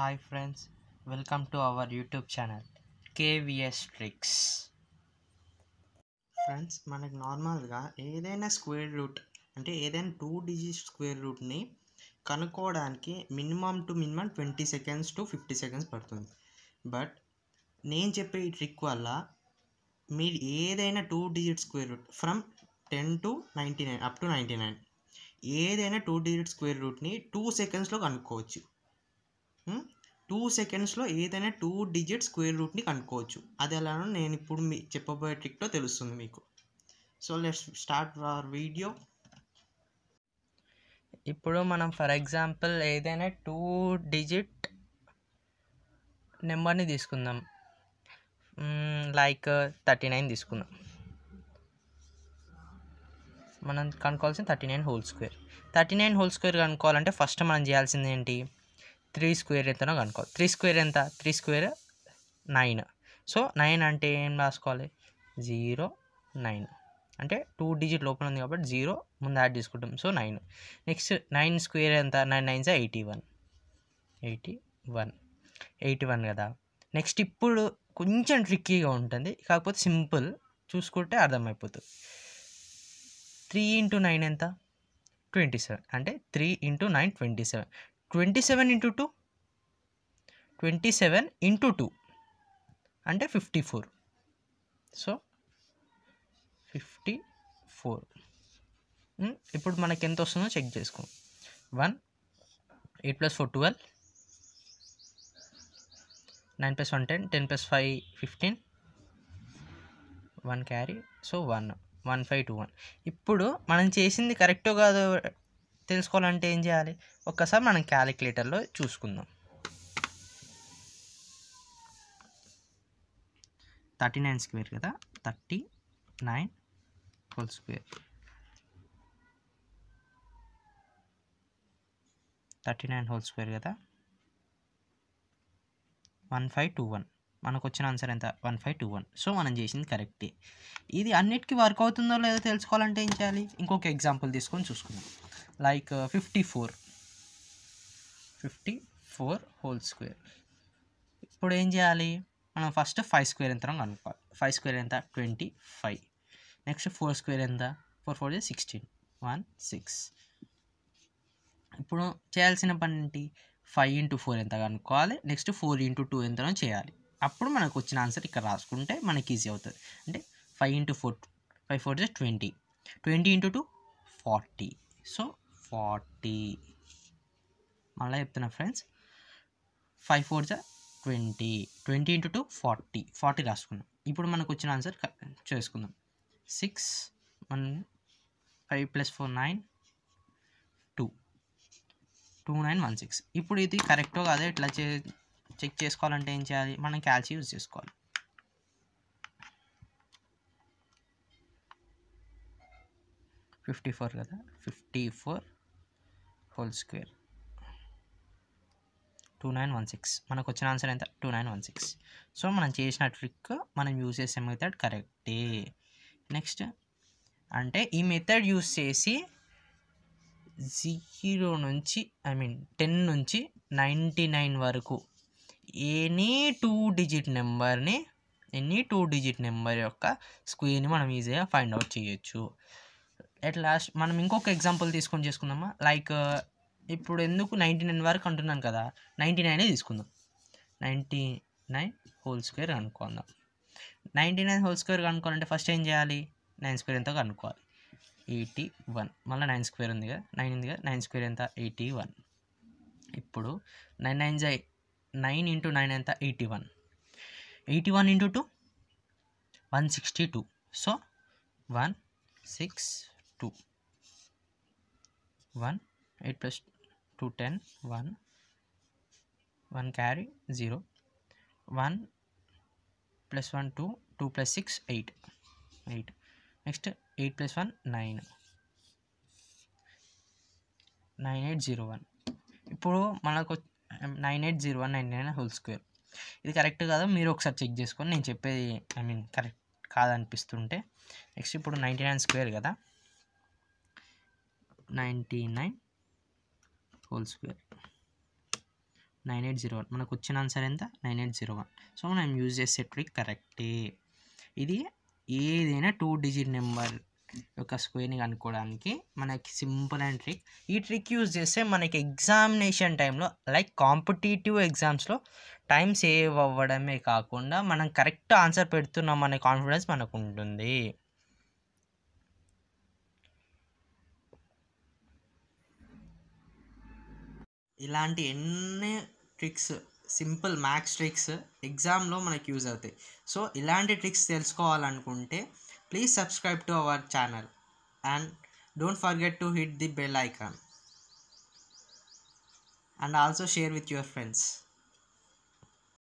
Hi friends welcome to our YouTube channel KVS tricks. Friends మనకు నార్మల్గా ఏదైనా square root అంటే ఏదైనా టూ డిజిట్ స్క్వేర్ రూట్ని కనుక్కోవడానికి minimum to minimum twenty seconds to fifty seconds పడుతుంది. బట్ నేను చెప్పే ఈ ట్రిక్ వల్ల మీరు ఏదైనా two digit square root from ten to ninety nine up to ninety nine ఏదైనా టూ డిజిట్ స్క్వేర్ రూట్ని టూ సెకండ్స్లో కనుక్కోవచ్చు. టూ సెకండ్స్లో ఏదైనా టూ డిజిట్ స్క్వేర్ రూట్ని కనుక్కోవచ్చు. అది ఎలానో నేను ఇప్పుడు మీ చెప్పబోయే ట్రిక్తో తెలుస్తుంది మీకు. So let's start our video. ఇప్పుడు మనం ఫర్ ఎగ్జాంపుల్ ఏదైనా టూ డిజిట్ నెంబర్ని తీసుకుందాం. లైక్ థర్టీ నైన్ తీసుకుందాం. మనం కనుక్కోవాల్సిన thirty nine whole square. Thirty nine whole square కనుక్కోవాలంటే first మనం చేయాల్సింది ఏంటి? త్రీ స్క్వేర్ ఎంతనో కనుక్కోవాలి త్రీ స్క్వేర్ ఎంత? Three square nine. So nine అంటే ఏం రాసుకోవాలి? Zero nine. అంటే టూ డిజిట్ లోపల ఉంది కాబట్టి జీరో ముందు యాడ్ చేసుకుంటాం. So nine. Next nine square ఎంత? Nine nines eighty one. Eighty one. Eighty one కదా. నెక్స్ట్ ఇప్పుడు కొంచెం ట్రిక్కీగా ఉంటుంది. కాకపోతే సింపుల్. చూసుకుంటే అర్థమైపోతుంది. త్రీ ఇంటూ నైన్ ఎంత? Twenty seven. అంటే three into nine twenty seven. Twenty seven into two twenty seven into two అంటే fifty four so fifty four ఇప్పుడు మనకి ఎంత వస్తుందో చెక్ చేసుకో. One eight plus four twelve nine plus one ten ten plus five fifteen one carry so one one five two one ఇప్పుడు మనం చేసింది కరెక్టో కాదో తెలుసుకోవాలంటే ఏం చేయాలి? ఒక్కసారి మనం క్యాలిక్యులేటర్లో చూసుకుందాం. థర్టీ నైన్ స్క్వేర్ కదా? Thirty nine whole square. Thirty nine whole square కదా? One five two one. మనకు వచ్చిన ఆన్సర్ ఎంత? One five two one. So మనం చేసింది కరెక్టే. ఇది అన్నిటికీ వర్క్ అవుతుందో లేదో తెలుసుకోవాలంటే ఏం చేయాలి? ఇంకొక ఎగ్జాంపుల్ తీసుకొని చూసుకుందాం. Like fifty four. Fifty four whole square. ఇప్పుడు ఏం చేయాలి? మనం ఫస్ట్ ఫైవ్ స్క్వేర్ ఎంత కనుక్కోవాలి. ఫైవ్ స్క్వేర్ ఎంత? Twenty five. Next four square ఎంత? Four four sixteen. One six. ఇప్పుడు చేయాల్సిన పని ఏంటి? ఫైవ్ ఇంటూ ఫోర్ ఎంత కనుక్కోవాలి? నెక్స్ట్ ఫోర్ ఇంటూ టూ ఎంతనో చేయాలి. అప్పుడు మనకు వచ్చిన ఆన్సర్ ఇక్కడ రాసుకుంటే మనకి ఈజీ అవుతుంది. అంటే five into four five four just twenty. Twenty into two forty. So forty. మళ్ళీ చెప్తున్నా ఫ్రెండ్స్. ఫైవ్ ఫోర్ జా twenty. Twenty into two forty. Forty రాసుకున్నాం. ఇప్పుడు మనకు వచ్చిన ఆన్సర్ చేసుకుందాం. Six one five plus four nine two. Two nine one six. ఇప్పుడు ఇది కరెక్టో కాదో ఇట్లా చే చెక్ చేసుకోవాలంటే ఏం చేయాలి? మనం క్యాల్సి యూజ్ చేసుకోవాలి. ఫిఫ్టీ ఫోర్ కదా? Fifty four whole square. Two nine one six మనకు వచ్చిన ఆన్సర్ ఎంత? Two nine one six so మనం చేసిన ట్రిక్ మనం యూజ్ చేసే మెథడ్ కరెక్టే నెక్స్ట్ అంటే ఈ మెథడ్ యూజ్ చేసి జీరో నుంచి ఐ మీన్ టెన్ నుంచి నైంటీ నైన్ వరకు ఎనీ టూ డిజిట్ నెంబర్ని ఎనీ టూ డిజిట్ నెంబర్ యొక్క స్క్వేర్ని మనం ఈజీగా ఫైండ్ అవుట్ చేయొచ్చు. ఎట్ లాస్ట్ మనం ఇంకొక ఎగ్జాంపుల్ తీసుకొని చేసుకుందామా? లైక్ uh, ఇప్పుడు ఎందుకు నైంటీ నైన్ వరకు అంటున్నాను కదా? నైంటీ నైనే తీసుకుందాం. నైంటీ నైన్ హోల్ స్క్వేర్ కనుక్కుందాం. నైంటీ నైన్ హోల్ స్క్వేర్ కనుక్కోవాలంటే ఫస్ట్ ఏం చేయాలి? నైన్ స్క్వేర్ ఎంతో కనుక్కోవాలి. ఎయిటీ వన్ మళ్ళీ నైన్ స్క్వేర్ ఉంది కదా? నైన్ ఉంది కదా? నైన్ స్క్వేర్ ఎంత? ఎయిటీ వన్ ఇప్పుడు నైన్ నైన్ జై నైన్ ఇంటూ నైన్ ఎంత? Eighty one eighty one into two one sixty two so one six two. One eight plus two ten one. One carry zero. One plus one two. Two plus six eight. Eight. Next eight plus one nine. Nine eight zero one. ఇప్పుడు మనకు nine eight zero one nine nine whole square. ఇది correct కాదా? మీరు ఒకసారి check చేసుకొని నేను చెప్పేది I mean correct కాదనిపిస్తుంటే. నెక్స్ట్ ఇప్పుడు నైంటీ నైన్ స్క్వేర్ కదా? Ninety nine whole square. Nine eight zero one. మనకు వచ్చిన ఆన్సర్ ఎంత? Nine eight zero one. So మనం యూజ్ చేసే ట్రిక్ కరెక్టే. ఇది ఏదైనా టూ డిజిట్ నెంబర్ యొక్క స్క్వేర్ని కనుక్కోవడానికి మనకి సింపుల్ అండ్ ట్రిక్. ఈ ట్రిక్ యూజ్ చేస్తే మనకి ఎగ్జామినేషన్ టైంలో లైక్ కాంపిటేటివ్ ఎగ్జామ్స్లో టైం సేవ్ అవ్వడమే కాకుండా మనం కరెక్ట్ ఆన్సర్ పెడుతున్నాం అనే కాన్ఫిడెన్స్ మనకు ఉంటుంది ఇలాంటి ఎన్ని ట్రిక్స్ సింపుల్ మ్యాథ్స్ ట్రిక్స్ ఎగ్జామ్లో మనకి యూజ్ అవుతాయి. సో ఇలాంటి ట్రిక్స్ తెలుసుకోవాలనుకుంటే please subscribe to our channel and don't forget to hit the bell icon and also share with your friends